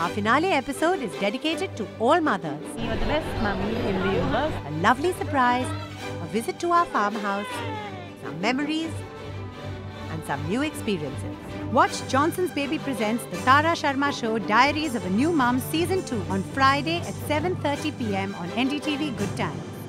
Our finale episode is dedicated to all mothers. You're the best mummy in the universe. A lovely surprise, a visit to our farmhouse, some memories, and some new experiences. Watch Johnson's Baby presents the Tara Sharma Show Diaries of a New Mom Season 2 on Friday at 7:30 p.m. on NDTV Good Times.